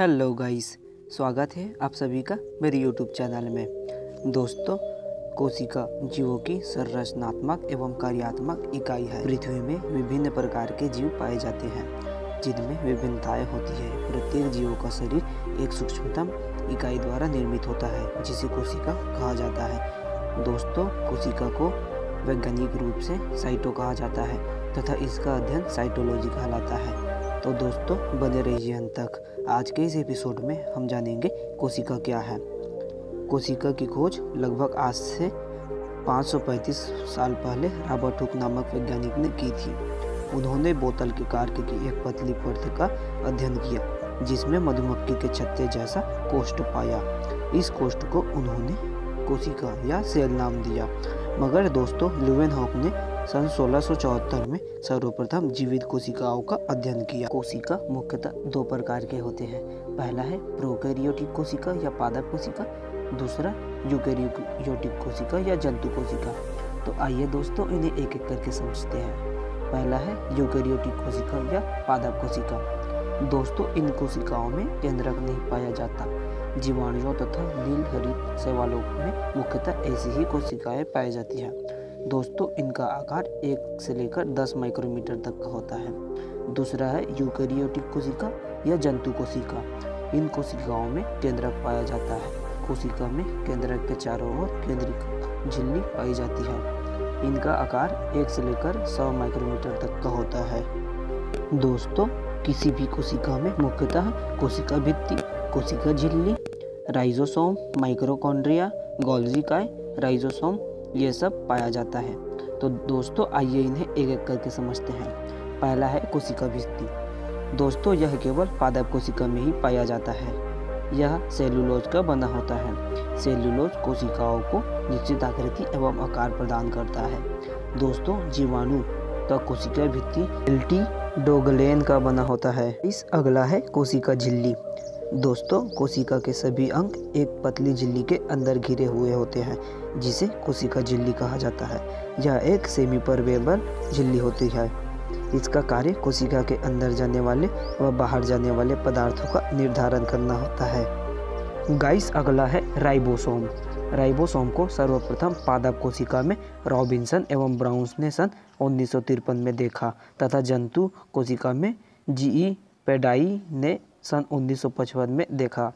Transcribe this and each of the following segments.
Hello guys, स्वागत है आप सभी का मेरे यूट्यूब चैनल में। दोस्तों, कोशिका जीवों की संरचनात्मक एवं कार्यात्मक इकाई है। पृथ्वी में विभिन्न प्रकार के जीव पाए जाते हैं, जिनमें विभिन्नताएँ होती है। प्रत्येक जीवों का शरीर एक सूक्ष्मतम इकाई द्वारा निर्मित होता है, जिसे कोशिका कहा जाता है। दोस्तों, कोशिका को वैज्ञानिक रूप से साइटो कहा जाता है, तथा इसका अध्ययन साइटोलॉजी कहलाता है। तो दोस्तों, बने रहिए अंत तक। आज के इस एपिसोड में हम जानेंगे कोशिका क्या है। कोशिका की खोज लगभग आज से 535 साल पहले रॉबर्ट हुक नामक वैज्ञानिक ने की थी। उन्होंने बोतल के कार्क की एक पतली परत का अध्ययन किया, जिसमें मधुमक्खी के छत्ते जैसा कोष्ठ पाया। इस कोष्ठ को उन्होंने कोशिका या सेल नाम दिया। मगर दोस्तों लुवेन हॉक ने सन 1674 में सर्वप्रथम जीवित कोशिकाओं का अध्ययन किया। कोशिका मुख्यतः दो प्रकार के होते हैं। पहला है प्रोकैरियोटिक कोशिका या पादप कोशिका, दूसरा यूकैरियोटिक कोशिका या जंतु कोशिका। तो आइए दोस्तों, इन्हें एक एक करके समझते हैं। पहला है यूकैरियोटिक कोशिका या पादप कोशिका। दोस्तों, इन कोशिकाओं में केंद्रक नहीं पाया जाता। जीवाणुओं तथा नील हरित शैवालों में मुख्यतः ऐसी ही कोशिकाएँ पाई जाती हैं। दोस्तों, इनका आकार एक से लेकर 10 माइक्रोमीटर तक का होता है। दूसरा है यूकैरियोटिक कोशिका या जंतु कोशिका। इन कोशिकाओं में केंद्रक पाया जाता है। कोशिका में केंद्रक के चारों ओर केंद्रिक झिल्ली पाई जाती है। इनका आकार एक से लेकर सौ माइक्रोमीटर तक का होता है। दोस्तों किसी भी कोशिका में मुख्यतः कोशिका भित्ति, कोशिका झिल्ली, राइजोसोम, माइक्रोकॉन्ड्रिया गोल्जी काय राइजोसोम, ये सब पाया जाता है। तो दोस्तों, आइए इन्हें एक एक करके समझते हैं। पहला है कोशिका भित्ति। दोस्तों, यह केवल पादप कोशिका में ही पाया जाता है। यह सेलुलोज का बना होता है। सेलुलोज कोशिकाओं को निश्चित आकृति एवं आकार प्रदान करता है। दोस्तों, जीवाणु का कोशिका भित्ति एल्टी डोगलेन का बना होता है। इस अगला है कोशिका झिल्ली। दोस्तों, कोशिका के सभी अंग एक पतली झिल्ली के अंदर घिरे हुए होते हैं, जिसे कोशिका झिल्ली कहा जाता है। यह एक सेमी परवेबल झिल्ली होती है। इसका कार्य कोशिका के अंदर जाने वाले व बाहर जाने वाले पदार्थों का निर्धारण करना होता है। गाइस, अगला है राइबोसोम। राइबोसोम को सर्वप्रथम पादप कोशिका में रॉबिन्सन एवं ब्राउन्स ने सन उन्नीस सौ तिरपन में देखा, तथा जंतु कोशिका में जीई पेडाई ने सन 1955 में देखा,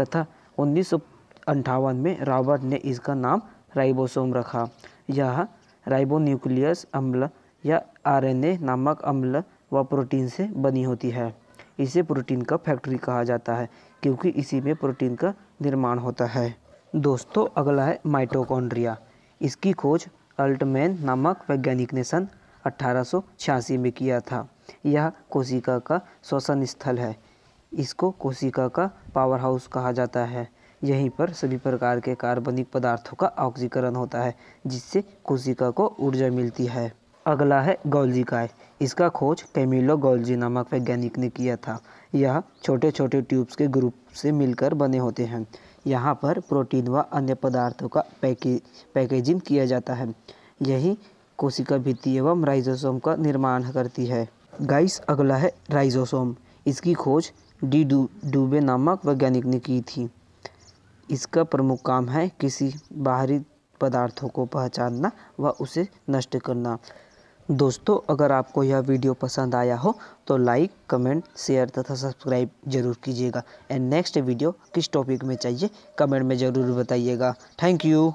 तथा उन्नीस में रॉबर्ट ने इसका नाम राइबोसोम रखा। यह राइबोन्यूक्लियस अम्ल या आरएनए नामक अम्ल व प्रोटीन से बनी होती है। इसे प्रोटीन का फैक्ट्री कहा जाता है, क्योंकि इसी में प्रोटीन का निर्माण होता है। दोस्तों, अगला है माइटोकॉन्ड्रिया। इसकी खोज अल्टमैन नामक वैज्ञानिक ने सन अठारह में किया था। यह कोशिका का श्वसन स्थल है। इसको कोशिका का पावर हाउस कहा जाता है। यहीं पर सभी प्रकार के कार्बनिक पदार्थों का ऑक्सीकरण होता है, जिससे कोशिका को ऊर्जा मिलती है। अगला है गोल्जी काय इसका खोज कैमिलो गोल्जी नामक वैज्ञानिक ने किया था। यह छोटे छोटे ट्यूब्स के ग्रुप से मिलकर बने होते हैं। यहाँ पर प्रोटीन व अन्य पदार्थों का पैके, पैकेजिंग किया जाता है। यही कोशिका भित्ति एवं राइजोसोम का निर्माण करती है। गाइस, अगला है राइजोसोम। इसकी खोज डी डू, डूबे नामक वैज्ञानिक ने की थी। इसका प्रमुख काम है किसी बाहरी पदार्थों को पहचानना व उसे नष्ट करना। दोस्तों, अगर आपको यह वीडियो पसंद आया हो तो लाइक, कमेंट, शेयर तथा सब्सक्राइब ज़रूर कीजिएगा। एंड नेक्स्ट वीडियो किस टॉपिक में चाहिए, कमेंट में ज़रूर बताइएगा। Thank you.